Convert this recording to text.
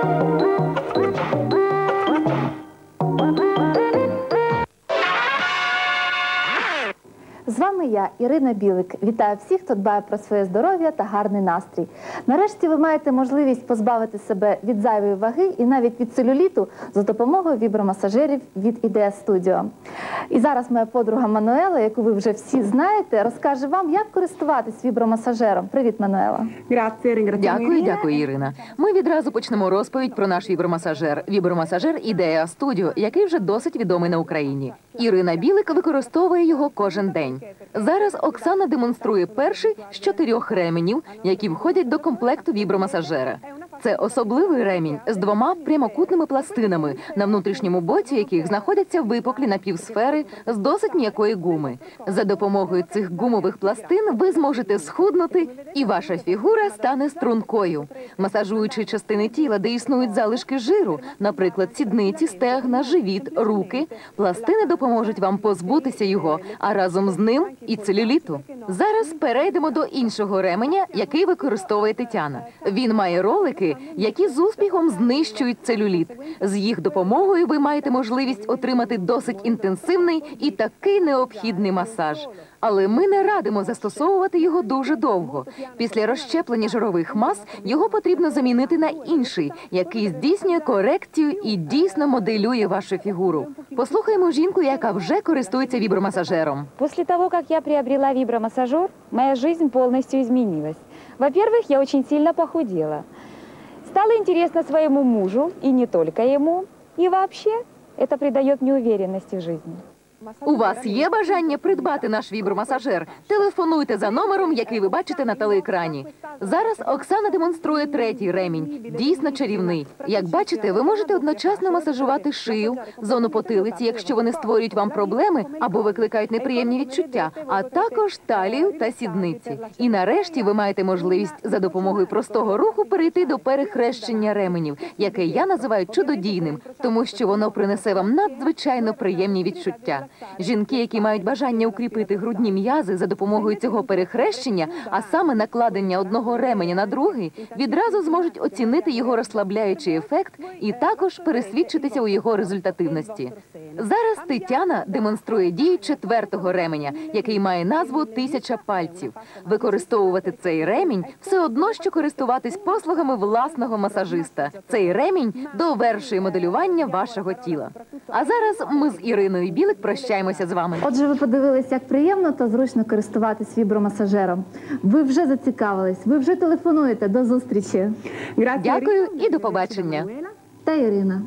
З вами я, Ірина Білик. Вітаю всіх, хто дбає про своє здоров'я та гарний настрій. Нарешті ви маєте можливість позбавити себе від зайвої ваги і навіть від целюліту за допомогою вібромасажерів від Ідея Студіо. І зараз моя подруга Мануела, яку ви вже всі знаєте, розкаже вам, як користуватись вібромасажером. Привіт, Мануела. Дякую, дякую, Ірина. Ми відразу почнемо розповідь про наш вібромасажер. Вібромасажер Ідея Студіо, який вже досить відомий на Україні. Ірина Білик використовує його кожен день. Зараз Оксана демонструє перший з чотирьох ременів, які входять до комплекту вібромасажера. Це особливий ремінь з двома прямокутними пластинами, на внутрішньому боці яких знаходяться випуклі напівсфери з досить м'якої гуми. За допомогою цих гумових пластин ви зможете схуднути, і ваша фігура стане стрункою. Масажуючи частини тіла, де існують залишки жиру, наприклад, сідниці, стегна, живіт, руки, пластини допоможуть вам позбутися його, а разом з ним і целюліту. Зараз перейдемо до іншого ременя, який використовує Тетяна. Він має ролики, які з успіхом знищують целюліт. З їх допомогою ви маєте можливість отримати досить інтенсивний і такий необхідний масаж. Але ми не радимо застосовувати його дуже довго. Після розщеплення жирових мас його потрібно замінити на інший, який здійснює корекцію і дійсно моделює вашу фігуру. Послухаймо жінку, яка вже користується вібромасажером. После того, как я приобрела вибромассажер, моя жизнь полностью изменилась. Во-первых, я очень сильно похудела. Стало интересно своему мужу, и не только ему. И вообще, это придает мне уверенности в жизни. У вас є бажання придбати наш вібромасажер? Телефонуйте за номером, який ви бачите на телеекрані. Зараз Оксана демонструє третій ремінь, дійсно чарівний. Як бачите, ви можете одночасно масажувати шию, зону потилиці, якщо вони створюють вам проблеми або викликають неприємні відчуття, а також талію та сідниці. І нарешті ви маєте можливість за допомогою простого руху перейти до перехрещення ременів, яке я називаю чудодійним, тому що воно принесе вам надзвичайно приємні відчуття. Жінки, які мають бажання укріпити грудні м'язи за допомогою цього перехрещення, а саме накладення одного ременя на другий, відразу зможуть оцінити його розслабляючий ефект і також пересвідчитися у його результативності. Зараз Тетяна демонструє дію четвертого ременя, який має назву тисяча пальців. Використовувати цей ремінь все одно, що користуватись послугами власного масажиста. Цей ремінь довершує моделювання вашого тіла. А зараз ми з Іриною Білик прощаємося з вами. Отже, ви подивилися, як приємно та зручно користуватись вібромасажером. Ви вже зацікавились, ви вже телефонуєте. До зустрічі. Дякую і до побачення. Та Ірина.